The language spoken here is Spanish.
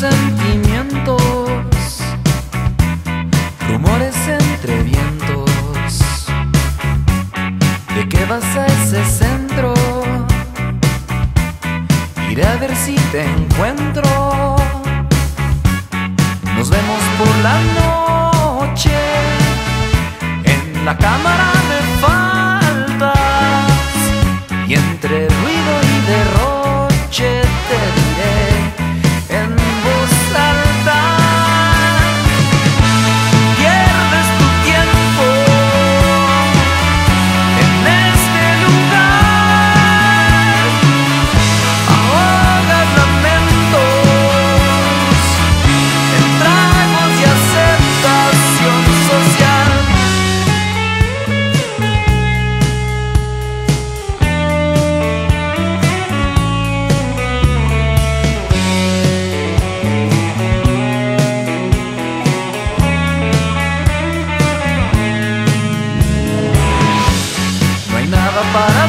sentimientos, rumores entre vientos. ¿De qué vas a ese centro? Iré a ver si te encuentro. Nos vemos por la noche en la cámara me faltas y en para